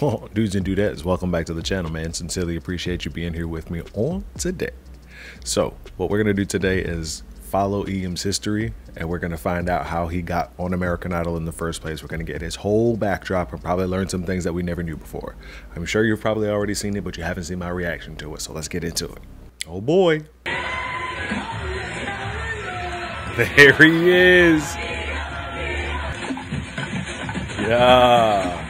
dudes and dudettes, welcome back to the channel, man. Sincerely appreciate you being here with me on today. So, what we're gonna do today is follow Iam's history, and we're gonna find out how he got on American Idol in the first place. We're gonna get his whole backdrop and probably learn some things that we never knew before. I'm sure you've probably already seen it, but you haven't seen my reaction to it. So let's get into it. Oh boy. There he is. Yeah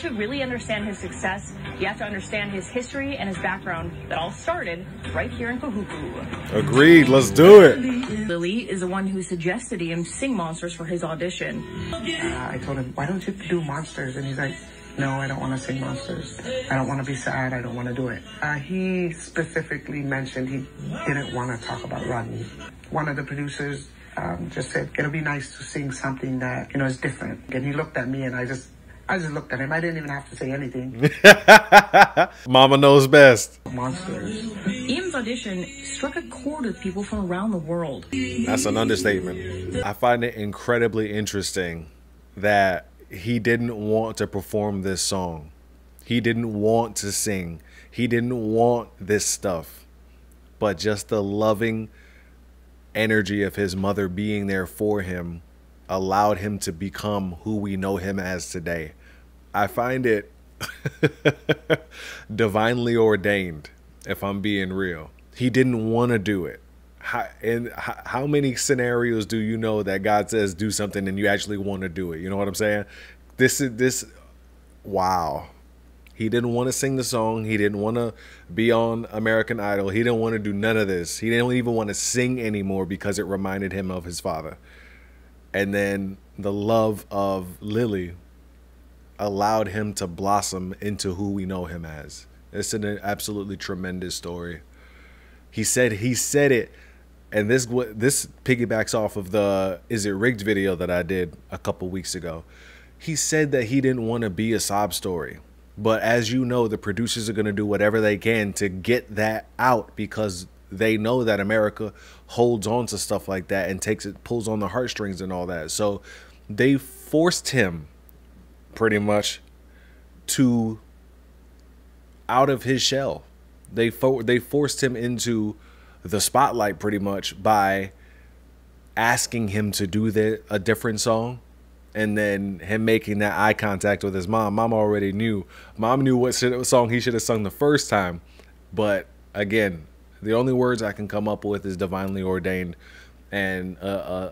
to really understand his success, you have to understand his history and his background that all started right here in Kahuku. Agreed, let's do it. Lily is the one who suggested him sing Monsters for his audition. Uh, I told him, why don't you do Monsters? And he's like, no, I don't want to sing Monsters. I don't want to be sad. I don't want to do it. Uh, he specifically mentioned he didn't want to talk about Rodney. One of the producers um, just said, it'll be nice to sing something that, you know, is different. And he looked at me and I just I just looked at him. I didn't even have to say anything. Mama knows best. Monsters. Iam's audition struck a chord with people from around the world. That's an understatement. I find it incredibly interesting that he didn't want to perform this song. He didn't want to sing. He didn't want this stuff. But just the loving energy of his mother being there for him allowed him to become who we know him as today. I find it divinely ordained, if I'm being real. He didn't want to do it. How, and how many scenarios do you know that God says do something and you actually want to do it? You know what I'm saying? This is this. Wow. He didn't want to sing the song. He didn't want to be on American Idol. He didn't want to do none of this. He didn't even want to sing anymore because it reminded him of his father. And then the love of Lily allowed him to blossom into who we know him as. It's an absolutely tremendous story. He said he said it, and this this piggybacks off of the "Is It Rigged" video that I did a couple weeks ago. He said that he didn't want to be a sob story, but as you know, the producers are going to do whatever they can to get that out because they know that America holds on to stuff like that and takes it pulls on the heartstrings and all that. So they forced him pretty much to out of his shell. They fo- they forced him into the spotlight pretty much by asking him to do the, a different song and then him making that eye contact with his mom. Mom already knew. Mom knew what song he should have sung the first time. But again, the only words I can come up with is divinely ordained and a,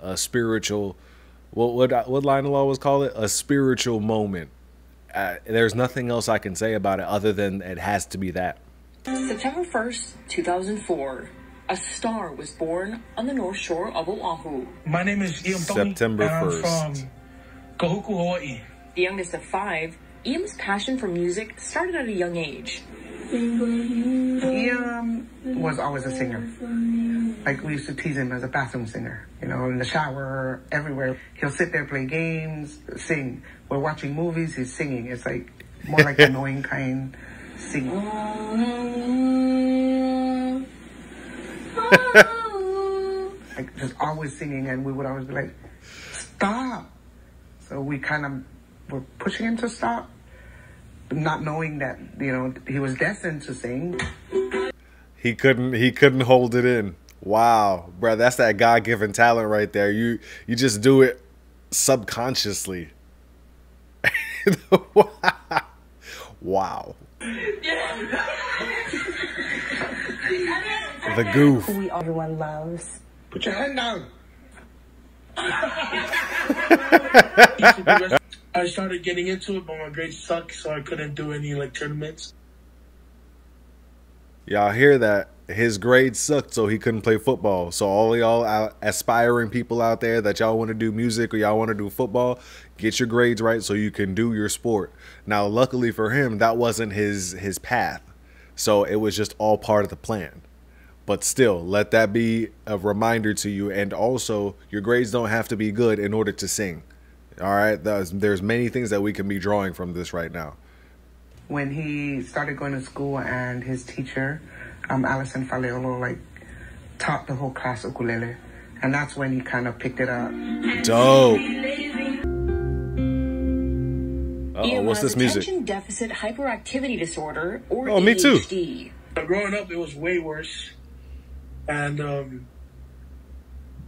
a, a spiritual what what what line of law was called it a spiritual moment. Uh, there's nothing else I can say about it other than it has to be that. September 1st, 2004. A star was born on the north shore of Oahu. My name is Iam September and 1st. I'm from Kahuku, Hawaii. The youngest of five, Eyam's passion for music started at a young age. He um, was always a singer. Like we used to tease him as a bathroom singer. You know, in the shower, everywhere. He'll sit there, play games, sing. We're watching movies, he's singing. It's like more like annoying kind singing. like just always singing, and we would always be like, "Stop!" So we kind of were pushing him to stop not knowing that you know he was destined to sing. He couldn't. He couldn't hold it in. Wow, bro, that's that God given talent right there. You you just do it subconsciously. wow. the goof. Who we everyone loves. Put your hand down. I started getting into it, but my grades sucked, so I couldn't do any like tournaments. Y'all hear that? His grades sucked, so he couldn't play football. So all y'all aspiring people out there that y'all want to do music or y'all want to do football, get your grades right so you can do your sport. Now, luckily for him, that wasn't his his path, so it was just all part of the plan. But still, let that be a reminder to you. And also, your grades don't have to be good in order to sing. All right, there's, there's many things that we can be drawing from this right now. When he started going to school and his teacher, um, Alison Faleolo, like taught the whole class ukulele, and that's when he kind of picked it up. Dope. oh, what's this music? Attention deficit hyperactivity disorder, or Oh, me too. ADHD. Growing up, it was way worse, and um,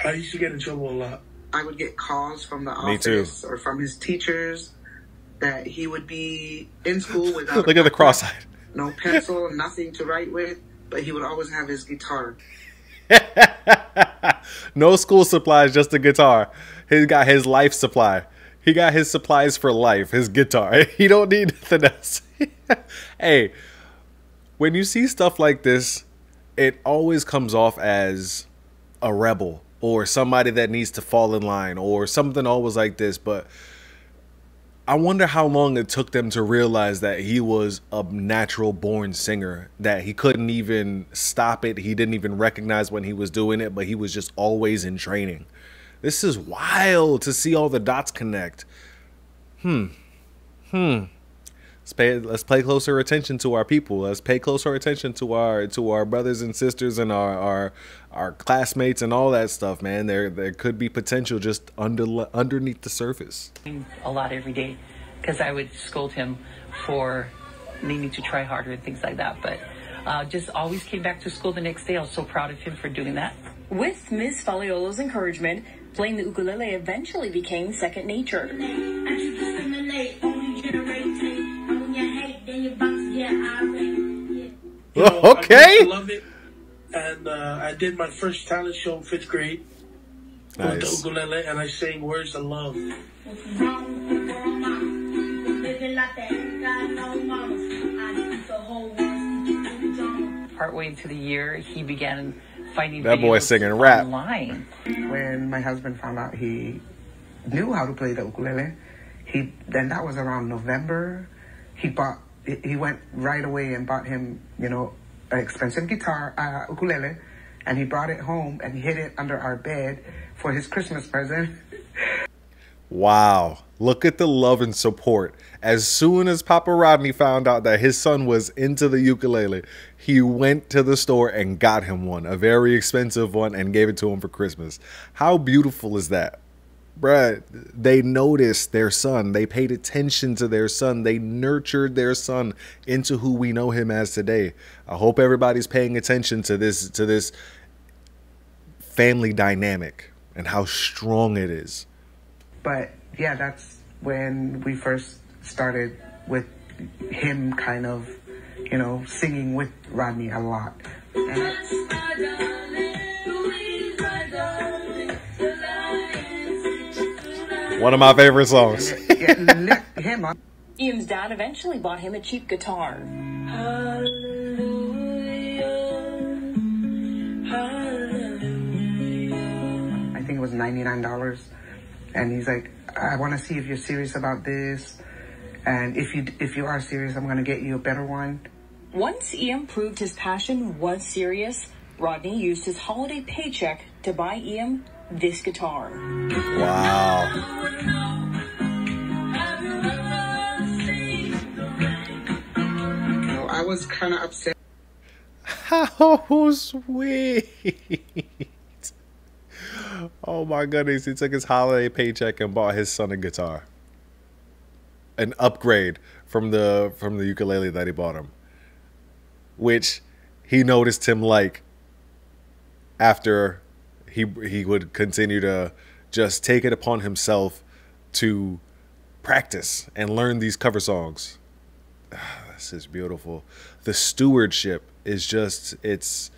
I used to get in trouble a lot. I would get calls from the office or from his teachers that he would be in school without Look at the cross-eyed. no pencil, nothing to write with, but he would always have his guitar. no school supplies, just a guitar. He got his life supply. He got his supplies for life, his guitar. He don't need nothing else. hey, when you see stuff like this, it always comes off as a rebel or somebody that needs to fall in line or something always like this, but I wonder how long it took them to realize that he was a natural born singer, that he couldn't even stop it. He didn't even recognize when he was doing it, but he was just always in training. This is wild to see all the dots connect. Hmm. Hmm. Let's pay let's pay closer attention to our people. Let's pay closer attention to our to our brothers and sisters and our our, our classmates and all that stuff, man. There there could be potential just under underneath the surface. a lot every day because I would scold him for needing to try harder and things like that. But uh, just always came back to school the next day. I was so proud of him for doing that. With Ms. Faliolo's encouragement, playing the ukulele eventually became second nature. You know, I Okay. used to love it, and uh, I did my first talent show in fifth grade with the ukulele, and I sang "Words of Love." Partway into the year, he began finding That boy singing rap. online. When my husband found out he knew how to play the ukulele, he then that was around November. He bought he he went right away and bought him, you know, an expensive guitar, uh, ukulele, and he brought it home and hid it under our bed for his Christmas present. Wow. Look at the love and support. As soon as Papa Rodney found out that his son was into the ukulele, he went to the store and got him one, a very expensive one, and gave it to him for Christmas. How beautiful is that? Bruh, they noticed their son. They paid attention to their son. They nurtured their son into who we know him as today. I hope everybody's paying attention to this to this family dynamic and how strong it is. But yeah, that's when we first started with him kind of, you know, singing with Rodney a lot. And One of my favorite songs. yeah, lit. Iam's dad eventually bought him a cheap guitar. I think it was ninety nine dollars, and he's like, "I want to see if you're serious about this, and if you if you are serious, I'm gonna get you a better one." Once Iam proved his passion was serious, Rodney used his holiday paycheck to buy Iam this guitar. Wow. You know, I was kind of upset. How sweet. Oh my goodness. He took his holiday paycheck and bought his son a guitar. An upgrade from the from the ukulele that he bought him. Which he noticed him like after he he would continue to just take it upon himself to practice and learn these cover songs. This is beautiful. The stewardship is just it's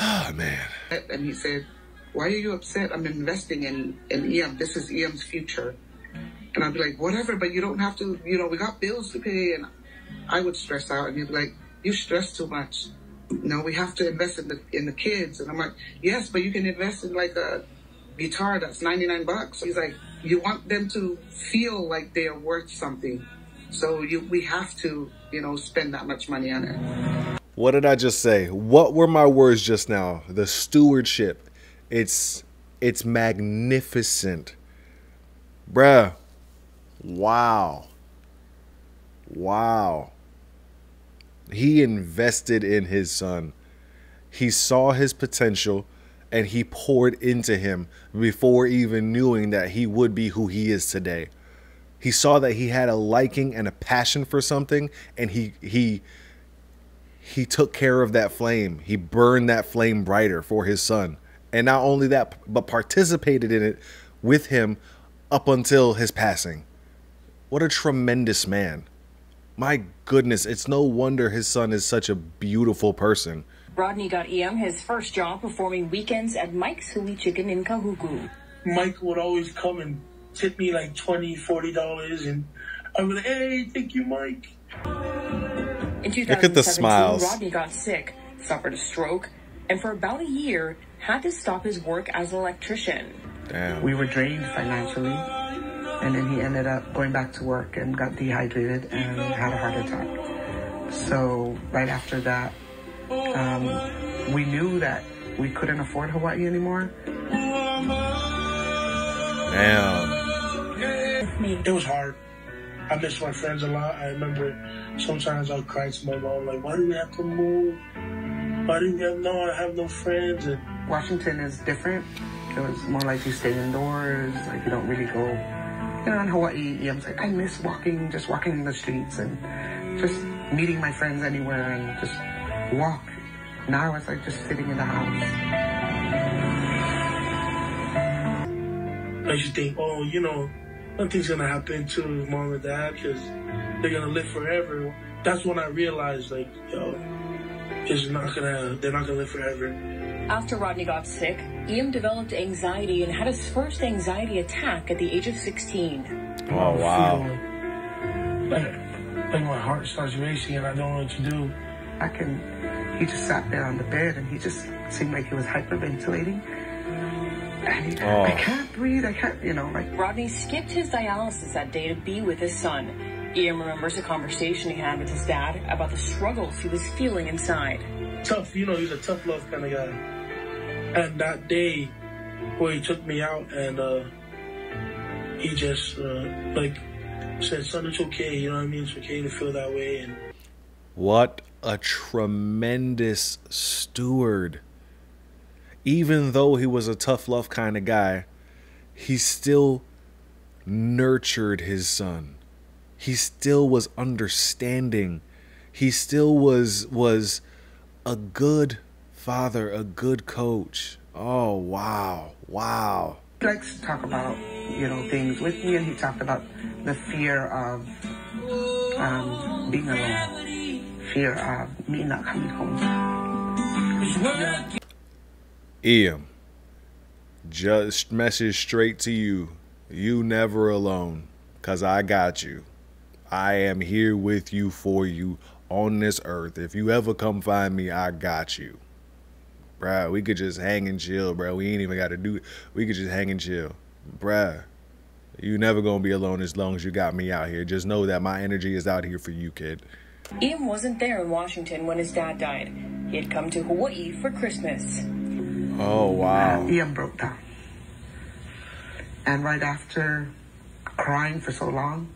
oh man. And he said, Why are you upset? I'm investing in, in Iam. This is Iam's future. And I'd be like, Whatever, but you don't have to, you know, we got bills to pay. And I would stress out. And he'd be like, You stress too much. No, we have to invest in the in the kids. And I'm like, Yes, but you can invest in like a guitar that's 99 bucks. He's like, You want them to feel like they are worth something. So you we have to, you know, spend that much money on it. What did I just say? What were my words just now? The stewardship. It's it's magnificent. Bruh. Wow. Wow. He invested in his son. He saw his potential and he poured into him before even knowing that he would be who he is today. He saw that he had a liking and a passion for something, and he he he took care of that flame. He burned that flame brighter for his son. And not only that, but participated in it with him up until his passing. What a tremendous man. My goodness, it's no wonder his son is such a beautiful person. Rodney got Iam his first job performing weekends at Mike's Huli Chicken in Kahuku. Mike would always come and tip me like 20 $40 and I would like, hey, thank you, Mike. In 2017, Look at the smiles. Rodney got sick, suffered a stroke, and for about a year had to stop his work as an electrician. Damn. We were drained financially, and then he ended up going back to work and got dehydrated and had a heart attack. So right after that, um, we knew that we couldn't afford Hawaii anymore. Damn. It was hard. I miss my friends a lot. I remember sometimes I'll cry to my mom, like, why do we have to move? Why do we have no, I have no friends? And Washington is different. It was more like you stay indoors, like you don't really go. You know, in Hawaii, I'm like, I miss walking, just walking in the streets and just meeting my friends anywhere and just walk. Now it's like just sitting in the house. I used to think, oh, you know, nothing's gonna happen to mom and dad because they're gonna live forever. That's when I realized, like, yo, it's not gonna, they're not gonna live forever. After Rodney got sick, Iam developed anxiety and had his first anxiety attack at the age of 16. Oh wow. Feel Like, like my heart starts racing and I don't know what to do. I can, he just sat there on the bed and he just seemed like he was hyperventilating. And he, Oh. I can't breathe, I can't, you know, like, Rodney skipped his dialysis that day to be with his son. Iam remembers a conversation he had with his dad about the struggles he was feeling inside. Tough, you know, he's a tough love kind of guy. And that day where he took me out and uh, he just uh, like said, son, it's okay. You know what I mean? It's okay to feel that way. And What a tremendous steward. Even though he was a tough love kind of guy, he still nurtured his son. He still was understanding. He still was was a good father, a good coach. Oh, wow. Wow. he likes to talk about, you know, things with me and he talked about the fear of um, being alone. Fear of me not coming home. Iam, just message straight to you. You never alone, cause I got you. I am here with you for you on this earth. If you ever come find me, I got you. Bruh, we could just hang and chill, bro. We ain't even gotta do it. We could just hang and chill. Bruh. You never gonna be alone as long as you got me out here. Just know that my energy is out here for you, kid. Iam wasn't there in Washington when his dad died. He had come to Hawaii for Christmas. Oh wow. Uh, Iam broke down. And right after crying for so long,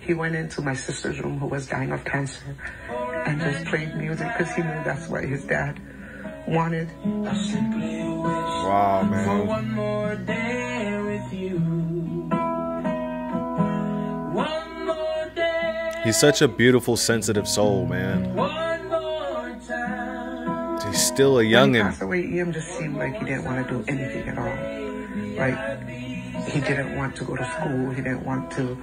he went into my sister's room who was dying of cancer and just played music because he knew that's what his dad wanted. Wow, man. one more day with you. One more day, He's such a beautiful, sensitive soul, man. one more time. He's still a When he youngin'. passed Iam just seemed like he didn't want to do anything at all. Like, he didn't want to go to school. He didn't want to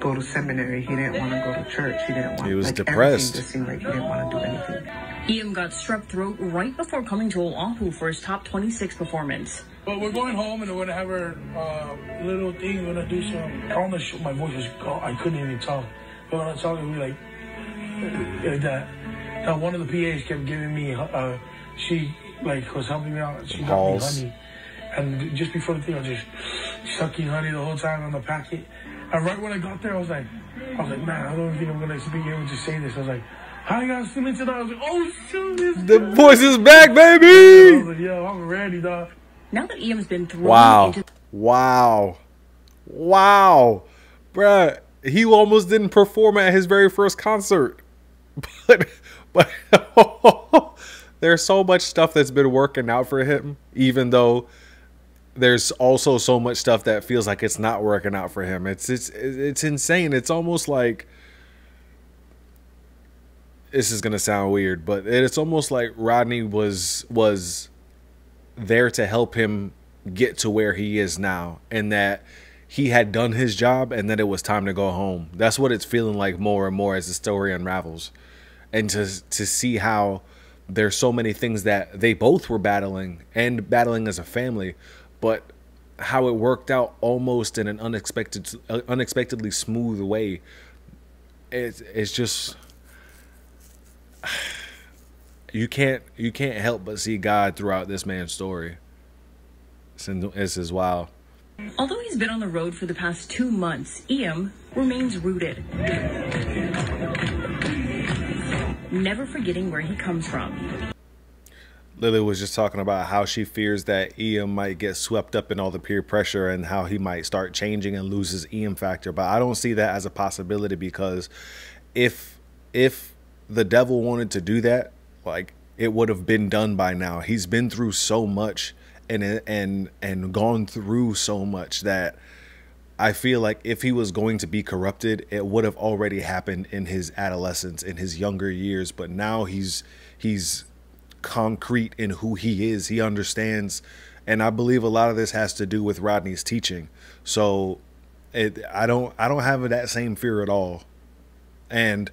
go to seminary. He didn't want to go to church. He didn't want He was like, depressed. Just seemed like he didn't want to do anything. Iam got strep throat right before coming to Oahu for his top 26 performance. But we're going home and we're gonna have our uh, little thing. We're gonna do some. On the show, my voice was gone. I couldn't even talk. But when I talk, it'd be like like that. Now one of the PAs kept giving me. Uh, she like was helping me out. She got Halls. me honey, and just before the thing, I was just sucking honey the whole time on the packet. And right when I got there, I was like, I was like, man, I don't think I'm gonna be able to say this. I was like, hi guys, see me tonight. I was like, oh. The voice is back, I baby. was like, yo, I'm ready, dog. Now that Iam's been thrown Wow. into Wow. Wow. Bruh, he almost didn't perform at his very first concert. But but there's so much stuff that's been working out for him, even though there's also so much stuff that feels like it's not working out for him. It's it's it's insane. It's almost like this is gonna sound weird, but it's almost like Rodney was was there to help him get to where he is now, and that he had done his job, and that it was time to go home. That's what it's feeling like more and more as the story unravels, and to to see how there's so many things that they both were battling and battling as a family, but how it worked out almost in an unexpected, uh, unexpectedly smooth way. It's it's just you can't you can't help but see God throughout this man's story. This is wow. Although he's been on the road for the past two months, Iam remains rooted. Never forgetting where he comes from. Lily was just talking about how she fears that Iam might get swept up in all the peer pressure and how he might start changing and lose his Iam factor. But I don't see that as a possibility because if if the devil wanted to do that, like it would have been done by now. He's been through so much and and and gone through so much that I feel like if he was going to be corrupted, it would have already happened in his adolescence, in his younger years. But now he's he's concrete in who he is. He understands, and I believe a lot of this has to do with Rodney's teaching. So, it I don't I don't have that same fear at all, and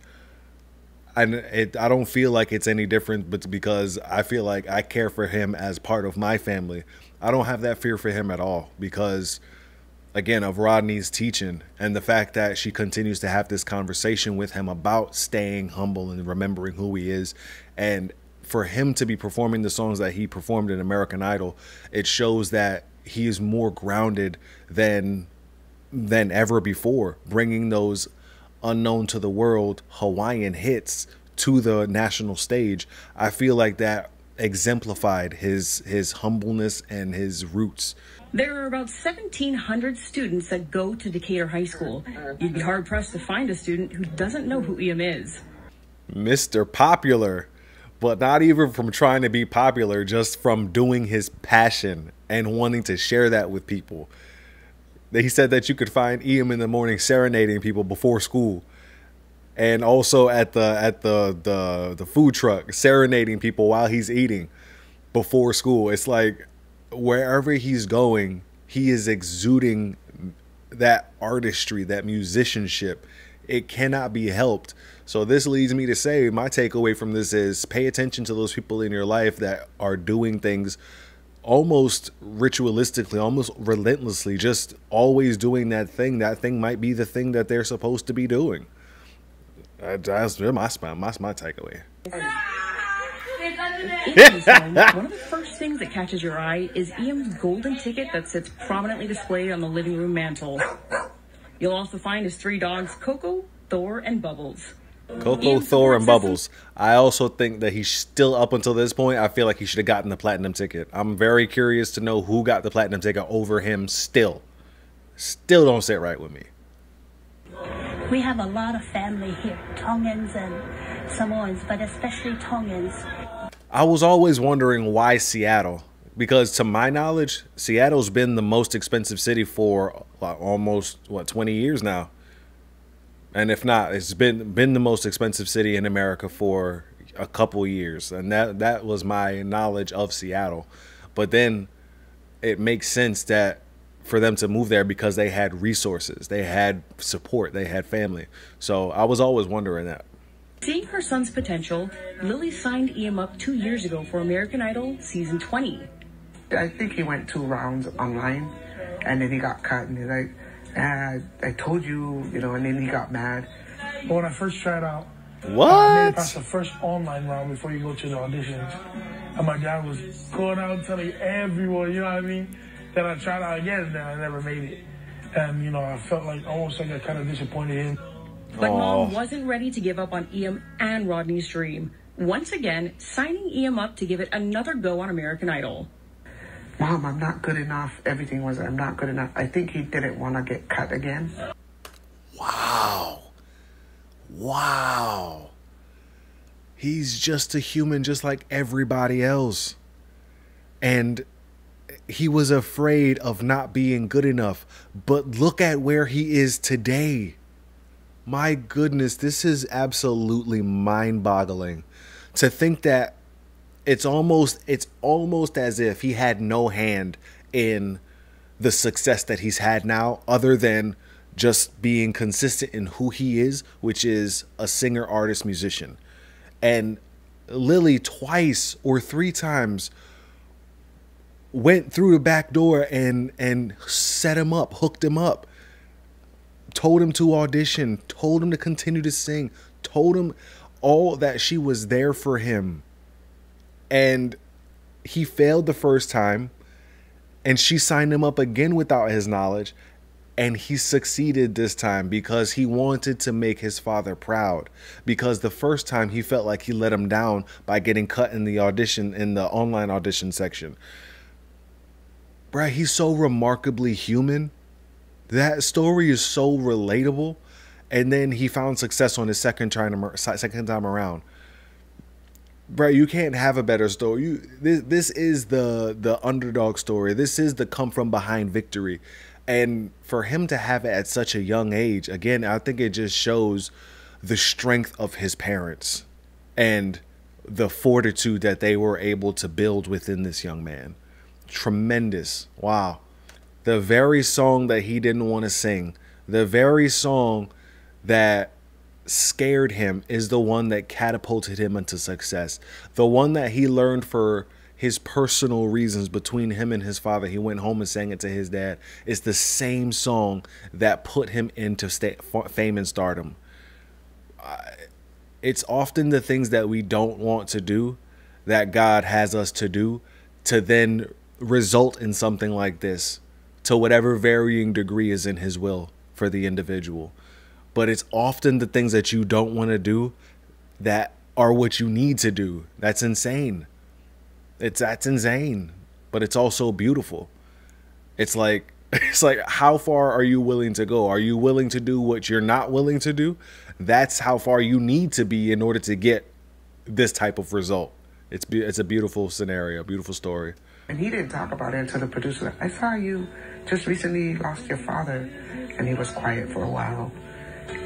and it, I don't feel like it's any different, but because I feel like I care for him as part of my family. I don't have that fear for him at all because, again, of Rodney's teaching and the fact that she continues to have this conversation with him about staying humble and remembering who he is. And for him to be performing the songs that he performed in American Idol, it shows that he is more grounded than than ever before, bringing those unknown to the world Hawaiian hits to the national stage, I feel like that exemplified his his humbleness and his roots. There are about 1,700 students that go to Decatur High School. You'd be hard pressed to find a student who doesn't know who Iam is. Mr. Popular, but not even from trying to be popular, just from doing his passion and wanting to share that with people. He said that you could find Iam in the morning serenading people before school, and also at the at the the the food truck serenading people while he's eating before school. It's like wherever he's going, he is exuding that artistry, that musicianship. It cannot be helped. So this leads me to say my takeaway from this is pay attention to those people in your life that are doing things almost ritualistically, almost relentlessly, just always doing that thing. That thing might be the thing that they're supposed to be doing. That's my my my takeaway. one of the first things that catches your eye is Iam's golden ticket that sits prominently displayed on the living room mantle. You'll also find his three dogs, Coco, Thor, and Bubbles. Coco, Thor, and Bubbles. I also think that he's still up until this point. I feel like he should have gotten the platinum ticket. I'm very curious to know who got the platinum ticket over him. Still, still don't sit right with me. We have a lot of family here, Tongans and Samoans, but especially Tongans. I was always wondering why Seattle, because to my knowledge, Seattle's been the most expensive city for almost what 20 years now and if not, it's been been the most expensive city in America for a couple years, and that that was my knowledge of Seattle. But then it makes sense that for them to move there because they had resources, they had support, they had family. So I was always wondering that. Seeing her son's potential, Lily signed Iam up two years ago for American Idol season 20. I think he went two rounds online, and then he got cut, and he's like and I, I told you, you know, and then he got mad. But when I first tried out, what? I made past the first online round before you go to the auditions. And my dad was going out telling everyone, you know what I mean? Then I tried out again, and then I never made it. And, you know, I felt like almost like I kind of disappointed him. But Aww. mom wasn't ready to give up on Iam and Rodney's dream. Once again, signing Iam up to give it another go on American Idol. Mom, I'm not good enough. Everything was, I'm not good enough. I think he didn't want to get cut again. Wow. Wow. He's just a human, just like everybody else. And he was afraid of not being good enough. But look at where he is today. My goodness, this is absolutely mind-boggling to think that it's almost it's almost as if he had no hand in the success that he's had now other than just being consistent in who he is, which is a singer, artist, musician. And Lily twice or three times went through the back door and and set him up, hooked him up, told him to audition, told him to continue to sing, told him all that she was there for him. And he failed the first time and she signed him up again without his knowledge and he succeeded this time because he wanted to make his father proud. Because the first time he felt like he let him down by getting cut in the audition in the online audition section. Bruh he's so remarkably human. That story is so relatable. And then he found success on his second time second time around bro you can't have a better story. You this this is the the underdog story. This is the come from behind victory. And for him to have it at such a young age again i think it just shows the strength of his parents and the fortitude that they were able to build within this young man. Tremendous. Wow. The very song that he didn't want to sing the very song that scared him is the one that catapulted him into success. The one that he learned for his personal reasons between him and his father. He went home and sang it to his dad. It's the same song that put him into fame and stardom. It's often the things that we don't want to do that God has us to do to then result in something like this to whatever varying degree is in his will for the individual but it's often the things that you don't want to do that are what you need to do. That's insane. It's that's insane, but it's also beautiful. It's like it's like how far are you willing to go? Are you willing to do what you're not willing to do? That's how far you need to be in order to get this type of result. It's it's a beautiful scenario, beautiful story. And he didn't talk about it until the producer. I saw you just recently lost your father, and he was quiet for a while.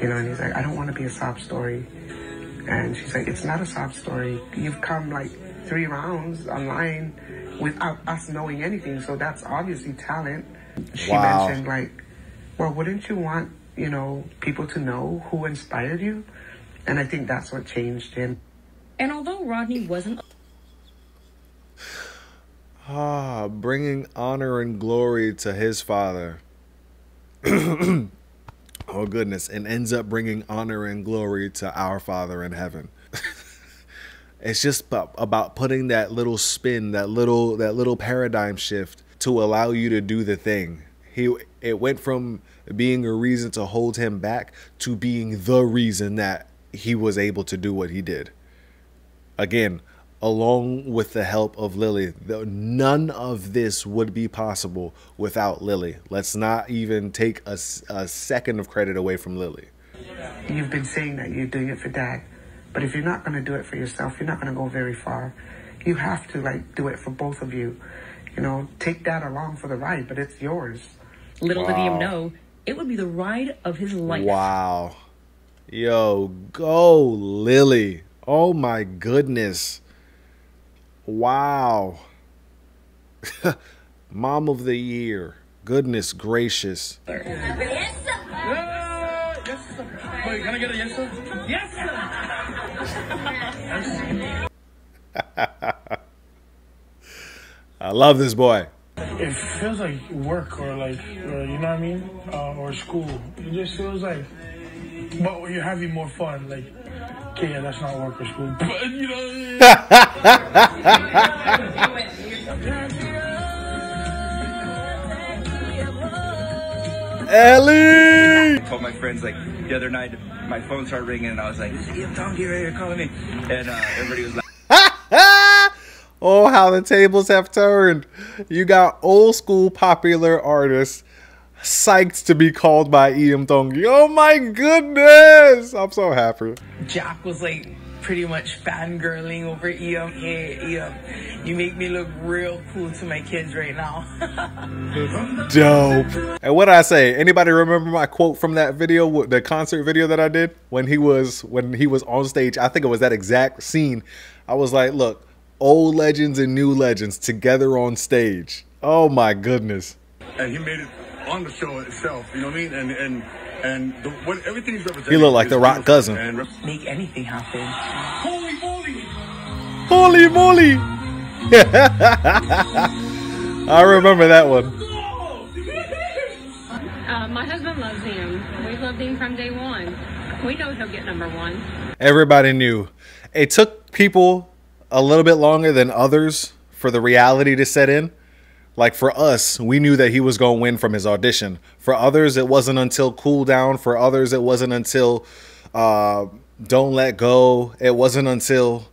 You know, and he's like, I don't want to be a sob story. And she's like, it's not a sob story. You've come like three rounds online without us knowing anything. So that's obviously talent. She wow. mentioned like, well, wouldn't you want, you know, people to know who inspired you? And I think that's what changed him. And although Rodney wasn't Ah, bringing honor and glory to his father. oh goodness, and ends up bringing honor and glory to our Father in heaven. it's just about, putting that little spin, that little that little paradigm shift to allow you to do the thing. He it went from being a reason to hold him back to being the reason that he was able to do what he did. Again, along with the help of Lily. None of this would be possible without Lily. Let's not even take a, a second of credit away from Lily. You've been saying that you're doing it for dad, but if you're not going to do it for yourself, you're not going to go very far. You have to like do it for both of you. You know, take dad along for the ride, but it's yours. Little wow. did he know, it would be the ride of his life. Wow. Yo, go Lily. Oh my goodness. Wow. Mom of the year. Goodness gracious. Yes, sir. Yes, sir. Wait, can I get a yes, sir? Yes, sir. I love this boy. It feels like work or like, uh, you know what I mean? Uh, or school. It just feels like, but you're having more fun. Like, Okay, yeah, that's not work or school, but you know. Ellie! I told my friends like the other night, my phone started ringing, and I was like, "Is Iam Tongi right here calling me?" And uh, everybody was like. oh, how the tables have turned. You got old school popular artists psyched to be called by Iam Tongi. Oh my goodness! I'm so happy. Jack was like pretty much fangirling over Iam. Hey, Iam, you make me look real cool to my kids right now. Dope. And what did I say? Anybody remember my quote from that video, the concert video that I did when he was when he was on stage? I think it was that exact scene. I was like, look, old legends and new legends together on stage. Oh my goodness. And he made it on the show itself, you know what I mean? And and and the, what everything he's representing. He looked like the rock beautiful. cousin. And make anything happen. Holy moly! Holy moly! I remember that one. Uh, my husband loves him. We've loved him from day one. We know he'll get number one. Everybody knew. It took people a little bit longer than others for the reality to set in. Like for us, we knew that he was going to win from his audition. For others, it wasn't until Cool Down. For others, it wasn't until uh, Don't Let Go. It wasn't until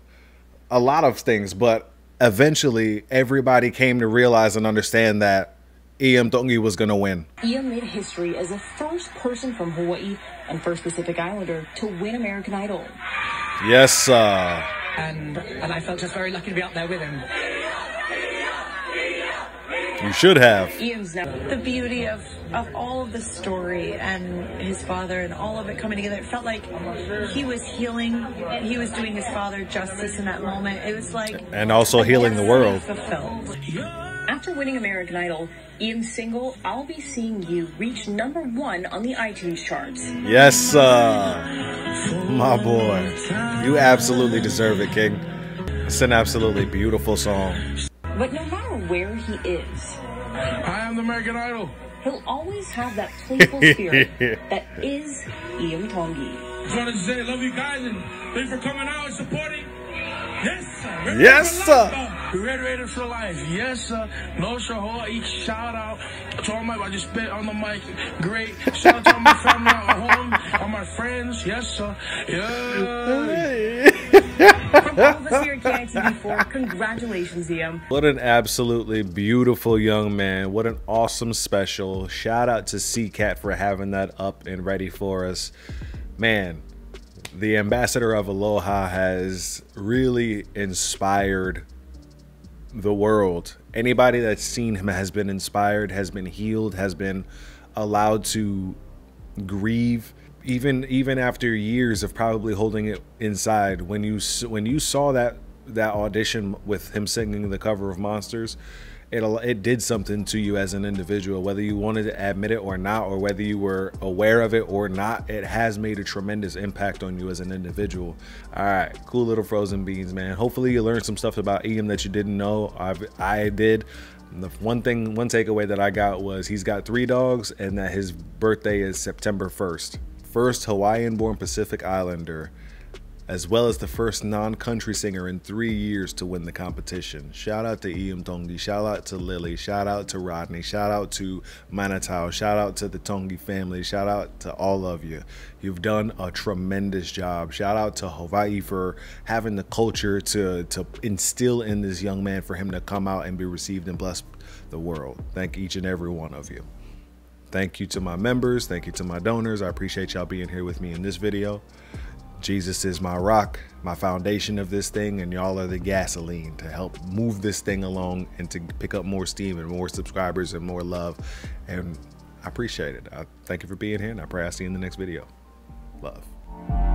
a lot of things. But eventually, everybody came to realize and understand that Iam Tongi was going to win. Iam made history as the first person from Hawaii and first Pacific Islander to win American Idol. Yes, uh, And and I felt just very lucky to be up there with him. You should have. Iam's now the beauty of, of all of the story and his father and all of it coming together. It felt like he was healing, he was doing his father justice in that moment. It was like And also healing the world. fulfilled. After winning American Idol, Iam's single "I'll Be Seeing You" reached number one on the iTunes charts. Yes, uh, my boy. You absolutely deserve it, King. It's an absolutely beautiful song. But no where he is, I am the American Idol. he'll always have that playful spirit that is Iam Tongi. Just wanted to say, love you guys and thank you for coming out and supporting. Yes, sir. Red Yes, Raiders for sir. Life, though. Red Raiders for life. Yes, sir. No Hawaii. Shout out to all my, I just spit on the mic. Great. Shout out to all my family at home, all my friends. Yes, sir. Yeah. From all of us here at KITV4, congratulations, Iam. What an absolutely beautiful young man. What an awesome special. Shout out to CCAT for having that up and ready for us. Man, the ambassador of Aloha has really inspired the world. Anybody that's seen him has been inspired, has been healed, has been allowed to grieve even even after years of probably holding it inside when you when you saw that that audition with him singing the cover of monsters it it did something to you as an individual whether you wanted to admit it or not or whether you were aware of it or not it has made a tremendous impact on you as an individual. All right cool little frozen beans man. Hopefully you learned some stuff about Iam that you didn't know. I've, i did. The one thing, one takeaway that I got was he's got three dogs and that his birthday is September 1st. First Hawaiian born Pacific Islander, as well as the first non country singer in three years to win the competition. Shout out to Iam Tongi, shout out to Lily, shout out to Rodney, shout out to Manatau, shout out to the Tongi family, shout out to all of you. You've done a tremendous job. Shout out to Hawaii for having the culture to, to instill in this young man for him to come out and be received and bless the world. Thank each and every one of you. Thank you to my members. Thank you to my donors. I appreciate y'all being here with me in this video. Jesus is my rock, my foundation of this thing, and y'all are the gasoline to help move this thing along and to pick up more steam and more subscribers and more love. And I appreciate it. I thank you for being here, and I pray I see you in the next video. Love.